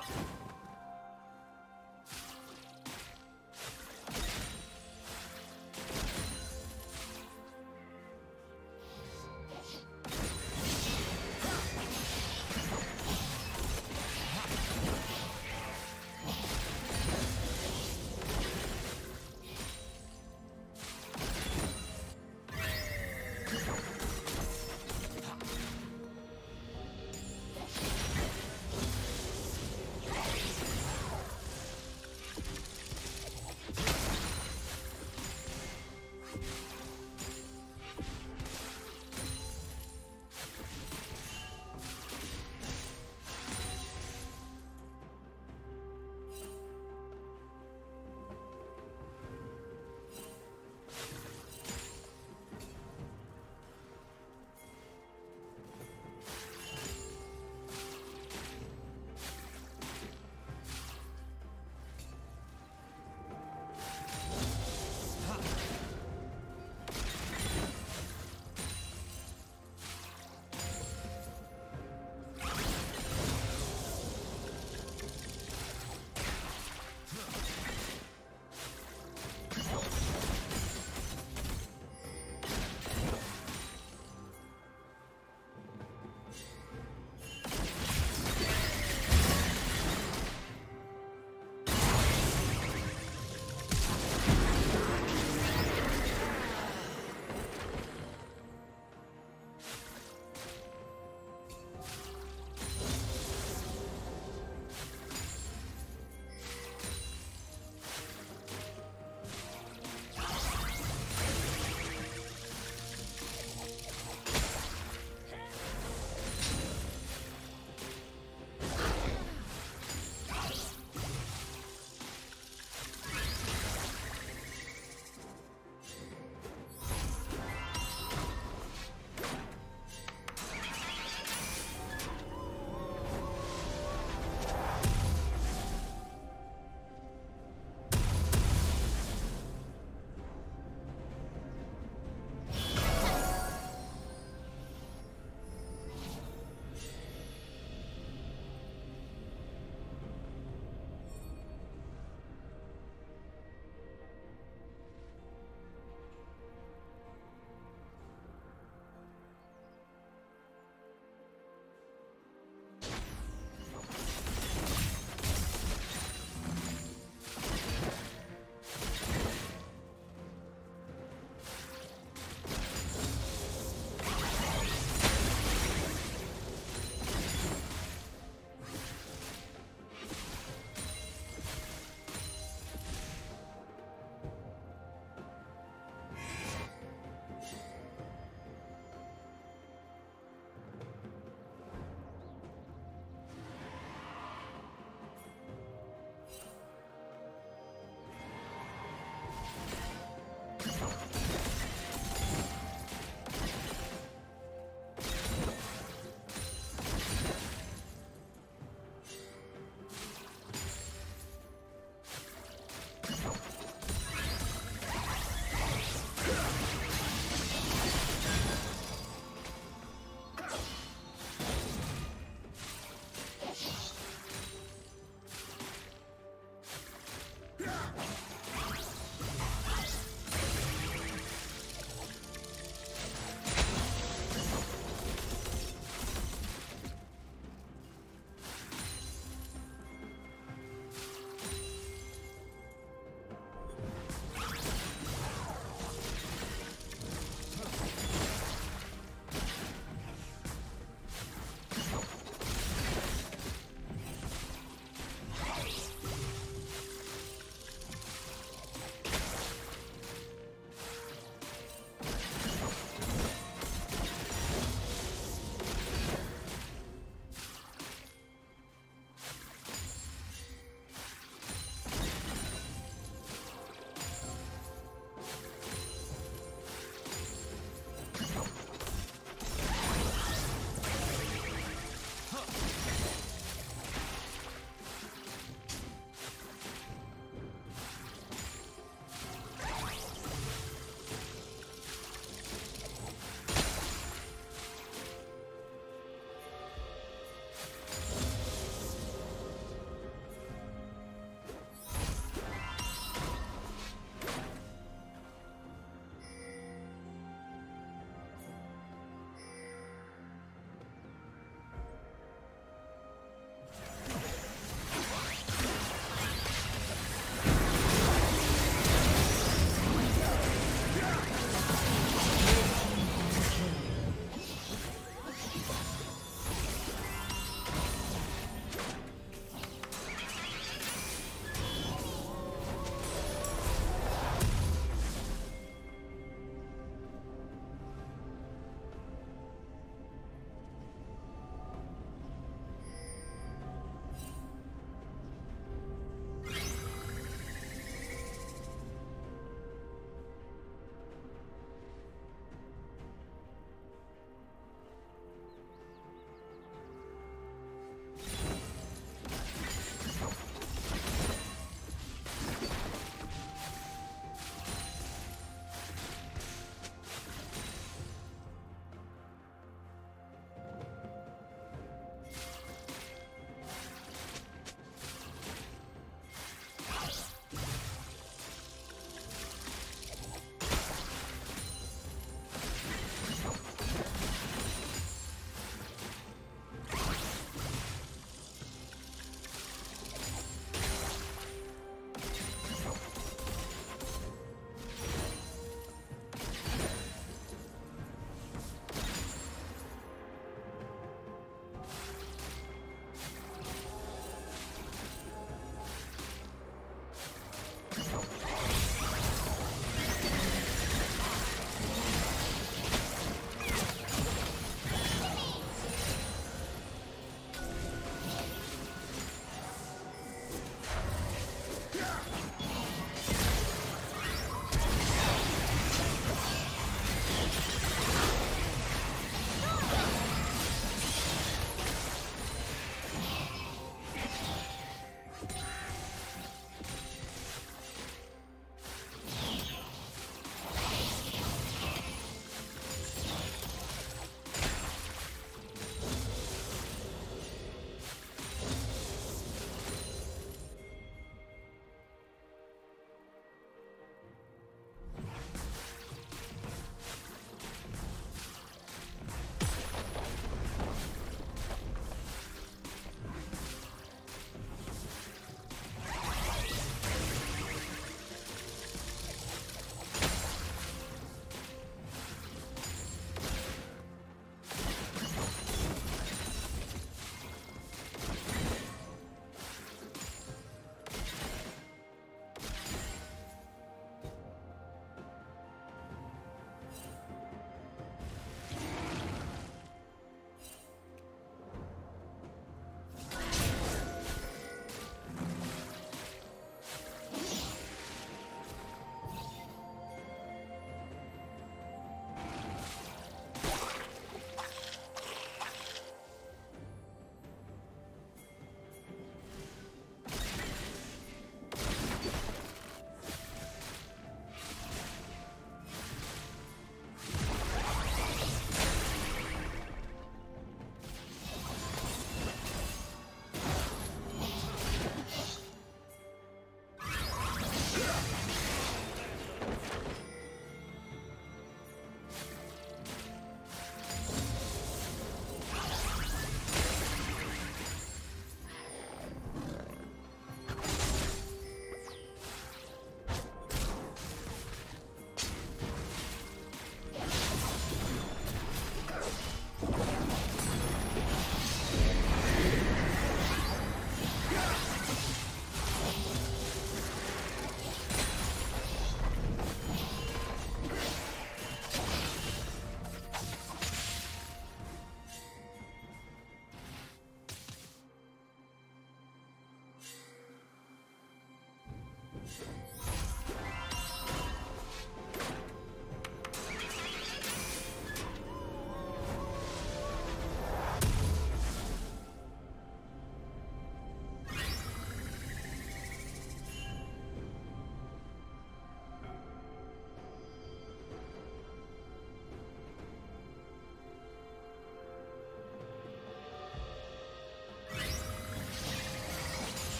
up!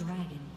Dragon.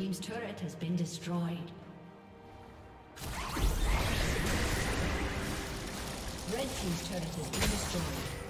Team's turret has been destroyed. Red Team's turret has been destroyed.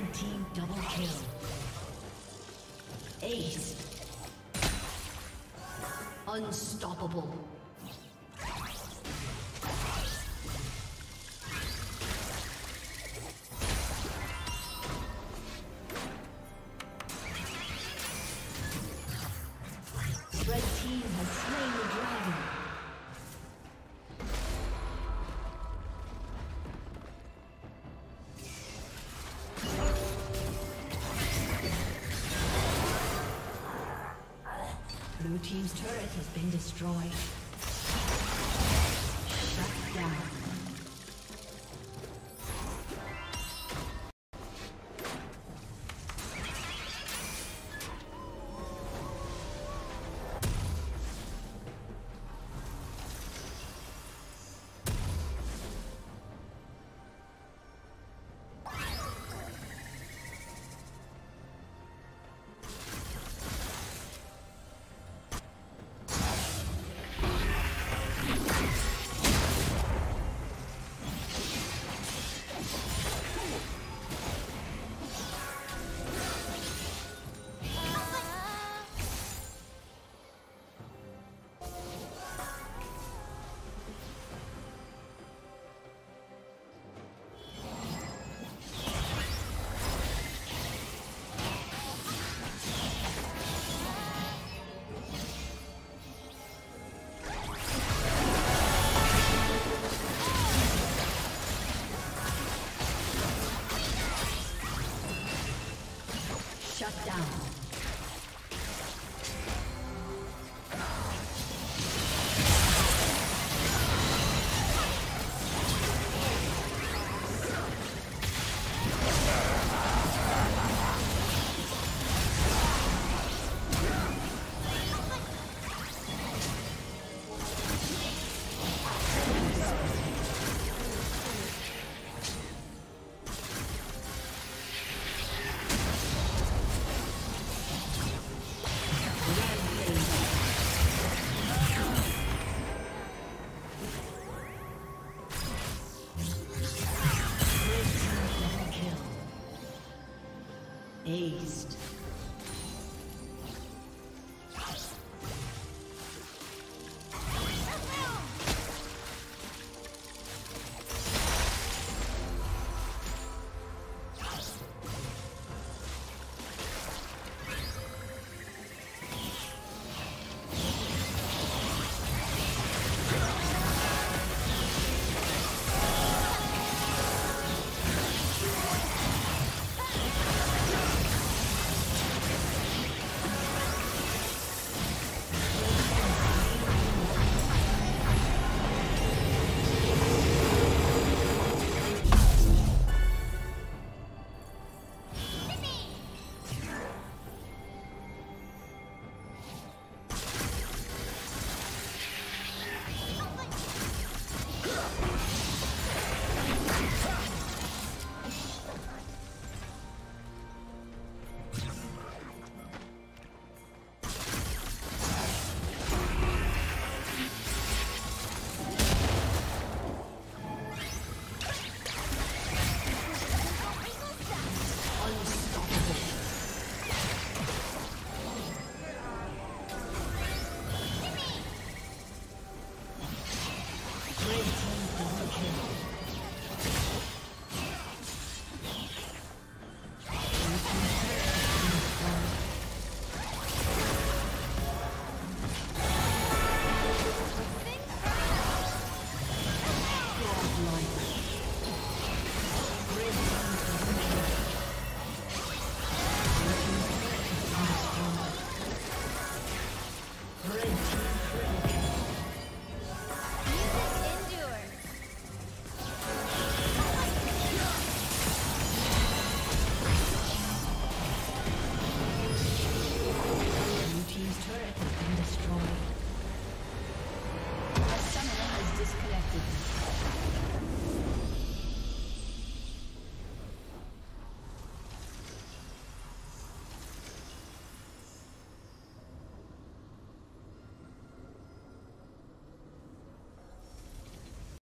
Red team double kill. Ace. Unstoppable. Been destroyed.